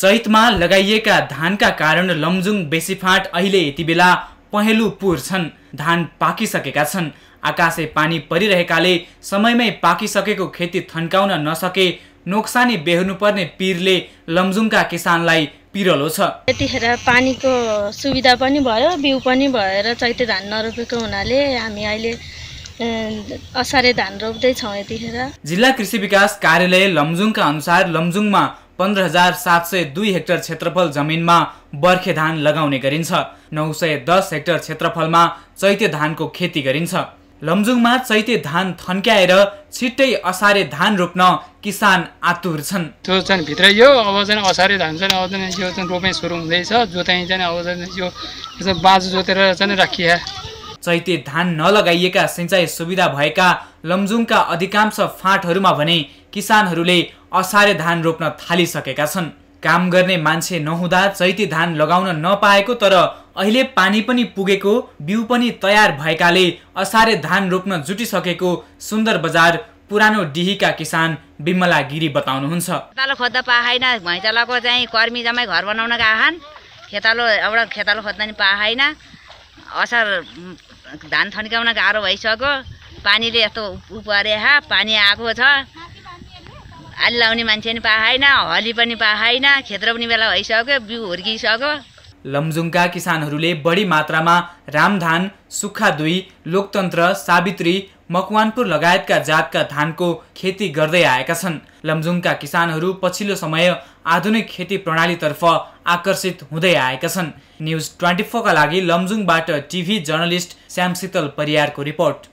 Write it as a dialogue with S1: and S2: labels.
S1: चैतमा लगाइएका धानका कारण लमजुङ बेसीफाँट अहिले यति बेला पहेँलो पुर छन्। धान पाकिसकेका छन्। आकाशे पानी परिरहेकाले समयमै पाकिसकेको खेती थन्काउन नसके नोक्सानी बेहोर्नुपर्ने पिरले लमजुङका किसानलाई पिरलो छ।
S2: यतिखेर पानीको सुविधा पनि भयो बिउ पनि भएर चैते धान नरोपेको हुनाले हामी अहिले असारे धान रोप्दैछौँ यतिखेर।
S1: जिल्ला कृषि विकास कार्यालय लमजुङका अनुसार लमजुङमा पन्ध्र हजार सात सय दुई हेक्टर क्षेत्रफल जमिनमा बर्खे धान लगाउने गरिन्छ। नौ सय दस हेक्टर क्षेत्रफलमा चैते धानको खेती गरिन्छ। लमजुङमा चैते धान थन्क्याएर छिट्टै असारे धान रोप्न किसान आतुर छन्।
S3: त्यो चाहिँ भित्र यो अब चाहिँ असारे धान चाहिँ अब चाहिँ यो चाहिँ रोपाइ सुरु हुँदैछ। जोताइ चाहिँ अब चाहिँ यो बाँझो जोतेर चाहिँ राखिया।
S1: चैते धान नलगाइएका सिँचाइ सुविधा भएका लमजुङका अधिकांश फाँटहरूमा भने किसानहरूले असारे धान रोप्न थालिसकेका छन् काम गर्ने मान्छे नहुँदा चैते धान लगाउन नपाएको तर अहिले पानी पनि पुगेको बिउ पनि तयार भएकाले असारे धान रोप्न जुटिसकेको सुन्दर बजार पुरानो डिहीका किसान बिमला गिरी बताउनुहुन्छ
S4: खेतालो खोज्दा पाएन भैँचालोको चाहिँ कर्मी जम्मै घर बनाउन गएछन् खेतालो एउटा खेतालो खोज्दा नि पाएन असार धान थन्काउन गाह्रो भइसक्यो पानीले यस्तो उपरे पानी आएको छ आली लाउने मान्छे पनि पाएन हली पनि पाएन खेत्र पनि बेला भइसक्यो बिउ हुर्किसक्यो।
S1: लमजुङका किसानहरूले बढी मात्रामा रामधान सुक्खा दुई लोकतन्त्र सावित्री मकवानपुर लगायतका जातका धानको खेती गर्दै आएका छन्। लमजुङका किसानहरू पछिल्लो समय आधुनिक खेती प्रणालीतर्फ आकर्षित हुँदै आएका छन्। न्युज ट्वेन्टी फोरका लागि लमजुङबाट टिभी जर्नलिस्ट श्याम शीतल परियारको रिपोर्ट।